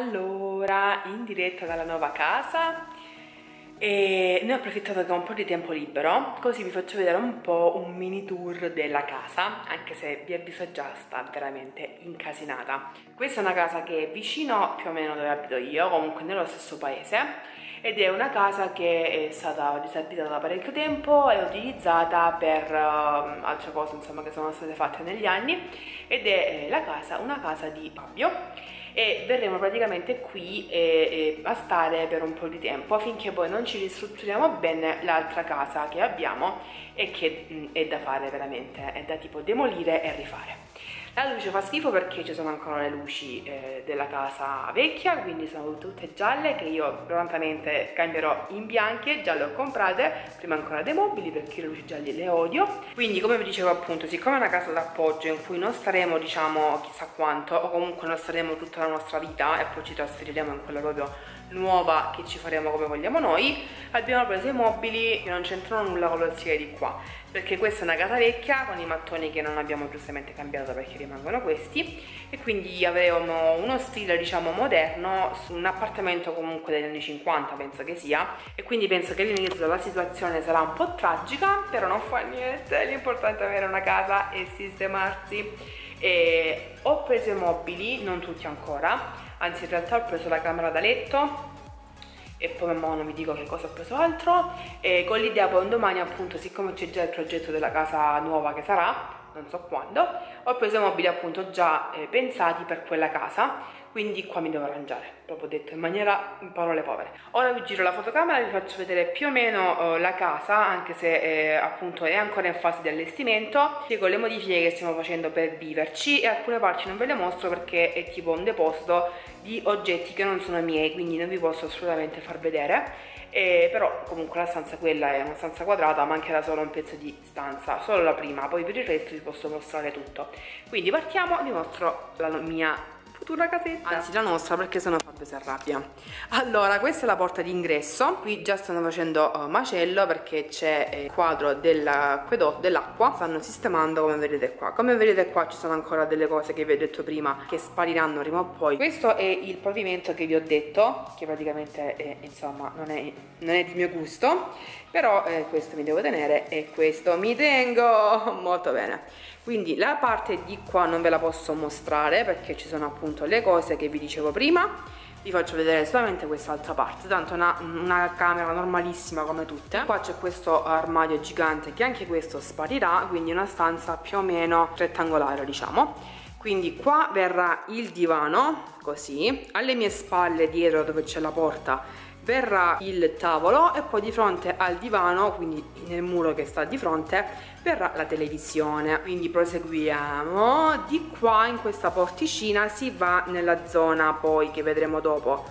Allora, in diretta dalla nuova casa e ne ho approfittato che ho un po' di tempo libero, così vi faccio vedere un po' un mini tour della casa, anche se vi avviso già sta veramente incasinata. Questa è una casa che è vicino più o meno dove abito io, comunque nello stesso paese, ed è una casa che è stata disabitata da parecchio tempo e utilizzata per uh, altre cose insomma che sono state fatte negli anni ed è eh, la casa, una casa di Fabio e verremo praticamente qui eh, eh, a stare per un po' di tempo affinché poi non ci ristrutturiamo bene l'altra casa che abbiamo e che mh, è da fare veramente, è da tipo demolire e rifare. La luce fa schifo perché ci sono ancora le luci eh, della casa vecchia, quindi sono tutte gialle che io prontamente cambierò in bianche, già le ho comprate, prima ancora dei mobili perché le luci gialle le odio. Quindi come vi dicevo appunto, siccome è una casa d'appoggio in cui non staremo diciamo chissà quanto o comunque non staremo tutta la nostra vita e poi ci trasferiremo in quella proprio nuova che ci faremo come vogliamo noi, abbiamo preso i mobili che non c'entrano nulla con lo stile di qua perché questa è una casa vecchia con i mattoni che non abbiamo giustamente cambiato perché rimangono questi. E quindi avevamo uno stile diciamo moderno su un appartamento comunque degli anni 50 penso che sia. E quindi penso che all'inizio la situazione sarà un po' tragica però non fa niente. L'importante è avere una casa e sistemarsi. E ho preso i mobili non tutti ancora anzi in realtà ho preso la camera da letto e poi man mano vi dico che cosa ho preso altro. E con l'idea poi un domani appunto siccome c'è già il progetto della casa nuova che sarà non so quando ho preso i mobili appunto già eh, pensati per quella casa quindi qua mi devo arrangiare, proprio detto in maniera in parole povere. Ora vi giro la fotocamera e vi faccio vedere più o meno uh, la casa, anche se eh, appunto è ancora in fase di allestimento, spiego le modifiche che stiamo facendo per viverci e alcune parti non ve le mostro perché è tipo un deposito di oggetti che non sono miei, quindi non vi posso assolutamente far vedere. Eh, però comunque la stanza quella è una stanza quadrata mancherà solo un pezzo di stanza solo la prima poi per il resto vi posso mostrare tutto quindi partiamo vi mostro la mia futura casetta? Anzi la nostra perché sennò Fabio si arrabbia. Allora questa è la porta d'ingresso. Qui già stanno facendo uh, macello perché c'è eh, il quadro dell'acqua. Stanno sistemando come vedete qua. Come vedete qua ci sono ancora delle cose che vi ho detto prima che spariranno prima o poi. Questo è il pavimento che vi ho detto che praticamente è, insomma non è, non è di mio gusto però eh, questo mi devo tenere e questo mi tengo. Molto bene. Quindi la parte di qua non ve la posso mostrare perché ci sono appunto le cose che vi dicevo prima. Vi faccio vedere solamente quest'altra parte tanto una, una camera normalissima come tutte. Qua c'è questo armadio gigante che anche questo sparirà quindi una stanza più o meno rettangolare diciamo. Quindi qua verrà il divano così. Alle mie spalle dietro dove c'è la porta verrà il tavolo e poi di fronte al divano, quindi nel muro che sta di fronte, verrà la televisione. Quindi proseguiamo. Di qua in questa porticina si va nella zona poi che vedremo dopo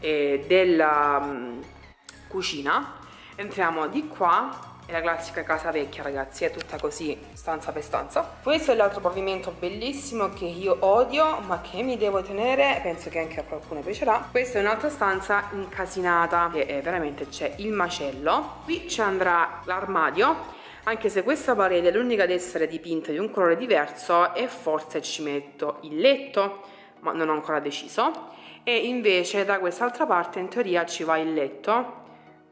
eh, della um, cucina. Entriamo di qua è la classica casa vecchia ragazzi, è tutta così stanza per stanza. Questo è l'altro pavimento bellissimo che io odio ma che mi devo tenere, penso che anche a qualcuno piacerà. Questa è un'altra stanza incasinata che è veramente c'è il macello. Qui ci andrà l'armadio anche se questa parete è l'unica ad essere dipinta di un colore diverso e forse ci metto il letto ma non ho ancora deciso e invece da quest'altra parte in teoria ci va il letto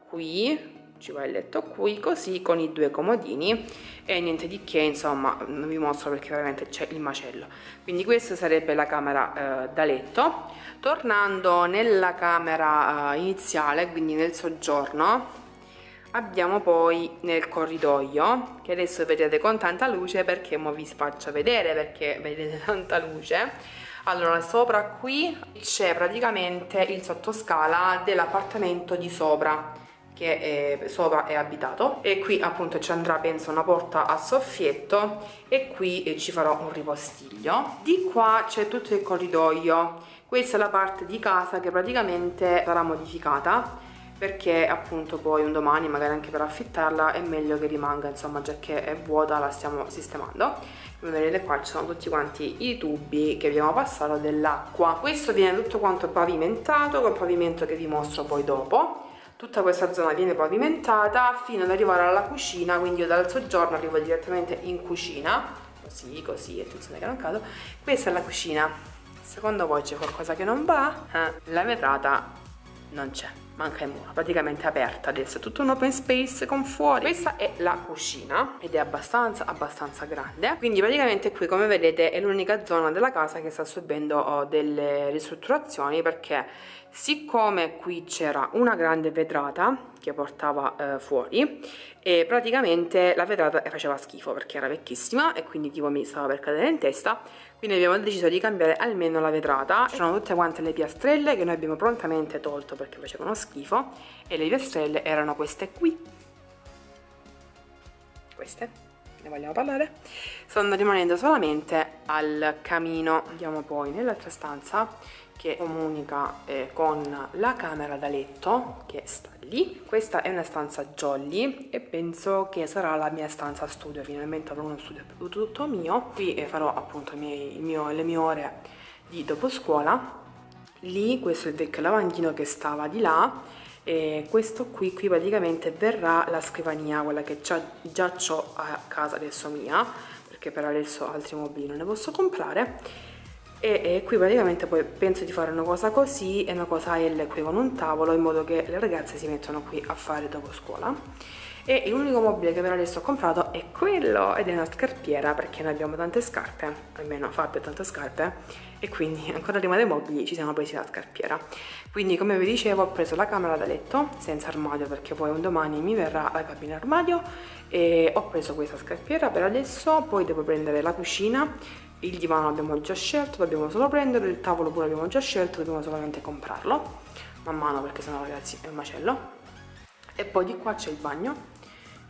qui ci va il letto qui così con i due comodini e niente di che insomma non vi mostro perché veramente c'è il macello. Quindi questa sarebbe la camera eh, da letto. Tornando nella camera eh, iniziale quindi nel soggiorno abbiamo poi nel corridoio che adesso vedete con tanta luce perché mo vi faccio vedere perché vedete tanta luce. Allora sopra qui c'è praticamente il sottoscala dell'appartamento di sopra che è, sopra è abitato. E qui appunto ci andrà penso una porta a soffietto e qui eh, ci farò un ripostiglio. Di qua c'è tutto il corridoio. Questa è la parte di casa che praticamente sarà modificata perché appunto poi un domani magari anche per affittarla è meglio che rimanga insomma già che è vuota la stiamo sistemando. Come vedete qua ci sono tutti quanti i tubi che abbiamo passato dell'acqua. Questo viene tutto quanto pavimentato col pavimento che vi mostro poi dopo tutta questa zona viene pavimentata fino ad arrivare alla cucina quindi io dal soggiorno arrivo direttamente in cucina così così attenzione che non cado questa è la cucina secondo voi c'è qualcosa che non va? Eh, la vetrata non c'è manca il muro, praticamente aperta adesso, è tutto un open space con fuori. Questa è la cucina ed è abbastanza, abbastanza grande, quindi praticamente qui come vedete è l'unica zona della casa che sta subendo oh, delle ristrutturazioni perché siccome qui c'era una grande vetrata che portava eh, fuori e praticamente la vetrata faceva schifo perché era vecchissima e quindi tipo mi stava per cadere in testa quindi abbiamo deciso di cambiare almeno la vetrata c'erano tutte quante le piastrelle che noi abbiamo prontamente tolto perché facevano schifo e le piastrelle erano queste qui. Queste ne vogliamo parlare? Stanno rimanendo solamente al camino. Andiamo poi nell'altra stanza che comunica eh, con la camera da letto che sta lì. Questa è una stanza jolly e penso che sarà la mia stanza studio. Finalmente avrò uno studio tutto mio. Qui eh, farò appunto miei, mio, le mie ore di dopo scuola lì questo è il vecchio lavandino che stava di là e questo qui, qui praticamente verrà la scrivania quella che già, già ho a casa adesso mia perché per adesso altri mobili non ne posso comprare. E, e, qui praticamente poi penso di fare una cosa così e una cosa L qui con un tavolo in modo che le ragazze si mettono qui a fare dopo scuola e l'unico mobile che per adesso ho comprato è quello ed è una scarpiera perché noi abbiamo tante scarpe almeno Fabio ha tante scarpe e quindi ancora prima dei mobili ci siamo presi la scarpiera. Quindi come vi dicevo ho preso la camera da letto senza armadio perché poi un domani mi verrà la cabina armadio e ho preso questa scarpiera per adesso poi devo prendere la cucina il divano abbiamo già scelto, dobbiamo solo prenderlo, il tavolo pure abbiamo già scelto, dobbiamo solamente comprarlo man mano perché sennò ragazzi è un macello. E poi di qua c'è il bagno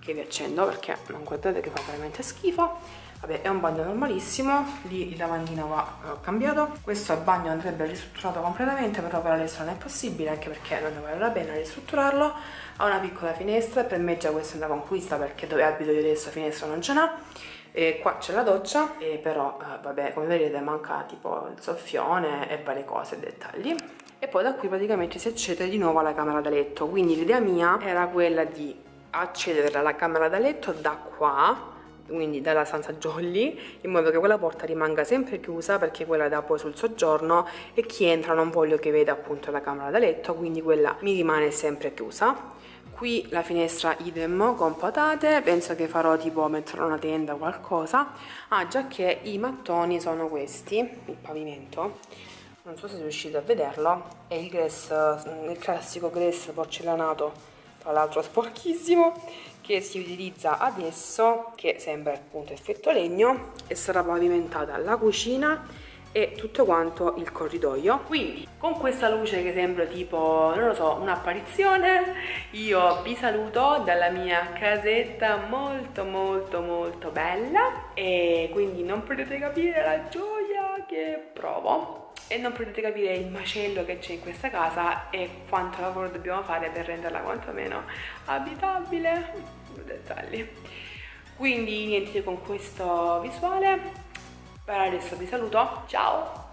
che vi accendo perché non guardate che fa veramente schifo. Vabbè è un bagno normalissimo lì il lavandino va uh, cambiato. Questo bagno andrebbe ristrutturato completamente però per adesso non è possibile anche perché non ne vale la pena ristrutturarlo. Ha una piccola finestra per me già questa è una conquista perché dove abito io adesso finestra non ce n'ha. E qua c'è la doccia e però eh, vabbè come vedete manca tipo il soffione e varie cose dettagli. E poi da qui praticamente si accede di nuovo alla camera da letto quindi l'idea mia era quella di accedere alla camera da letto da qua quindi dalla stanza jolly in modo che quella porta rimanga sempre chiusa perché quella dà poi sul soggiorno e chi entra non voglio che veda appunto la camera da letto quindi quella mi rimane sempre chiusa. Qui la finestra idem con patate penso che farò tipo mettere una tenda o qualcosa. Ah già che i mattoni sono questi il pavimento. Non so se riuscite a vederlo è il grass il classico grass porcellanato tra l'altro sporchissimo che si utilizza adesso che sembra appunto effetto legno e sarà pavimentata la cucina e tutto quanto il corridoio. Quindi con questa luce che sembra tipo non lo so un'apparizione io vi saluto dalla mia casetta molto molto molto bella. E quindi non potete capire la gioia che provo e non potete capire il macello che c'è in questa casa e quanto lavoro dobbiamo fare per renderla quantomeno abitabile. Dettagli. Quindi niente con questo visuale. Per adesso vi saluto, ciao!